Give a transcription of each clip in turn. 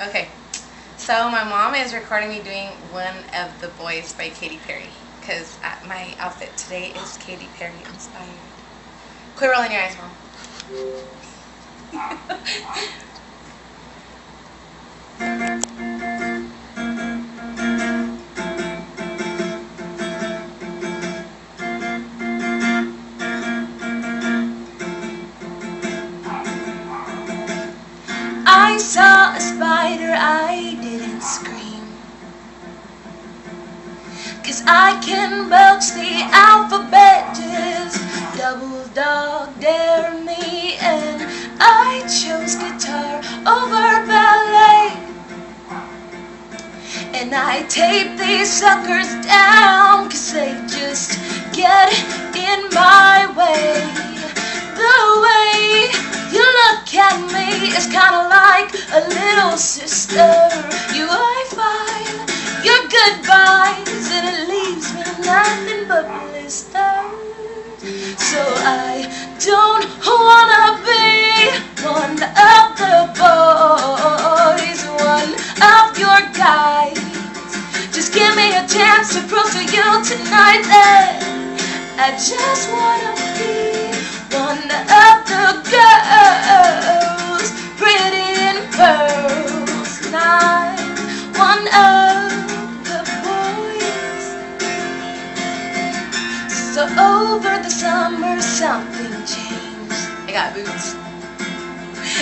Okay, so my mom is recording me doing one of the boys by Katy Perry because uh, my outfit today is Katy Perry inspired. Quit rolling your eyes, mom. I saw I can belch the alphabet, just double dog dare me. And I chose guitar over ballet. And I tape these suckers down, cause they just get in my way. The way you look at me is kinda like a little sister. Don't wanna be one of the boys, one of your guys. Just give me a chance to prove to you tonight that I just wanna be I got boots.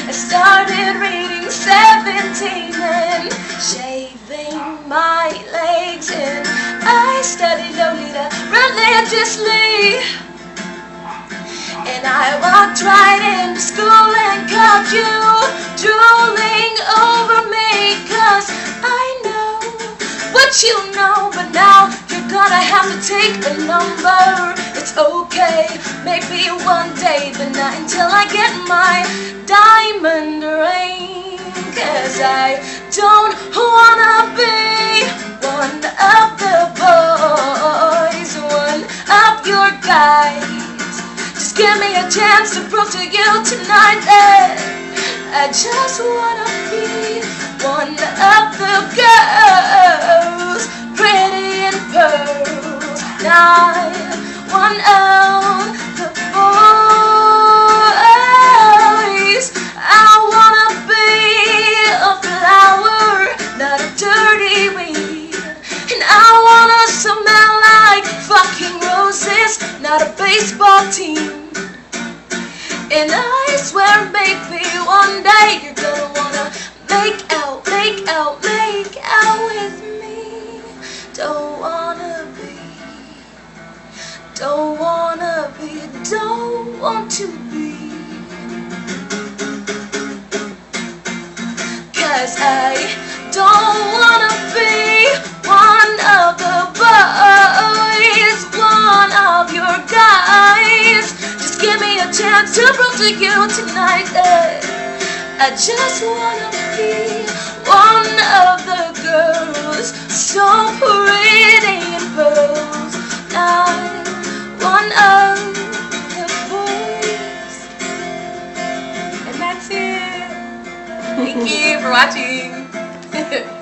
I started reading 17 and shaving my legs and I studied Lolita religiously. And I walked right into school and caught you drooling over me Cause I know what you know But now you're gonna have to take a number It's okay, maybe one day But not until I get my diamond ring. Cause I don't wanna be one of the boys One of your guys. Just give me a chance to prove to you tonight that I just wanna be one of the girls, pretty in pearls, not one of not a baseball team. And I swear maybe one day you're gonna wanna make out, make out, make out with me. Don't wanna be, don't wanna be, don't want to be. Cause I don't wanna be night air. I just wanna be one of the girls, so pretty in pearls. Now, one of the boys. And that's it. Thank you for watching.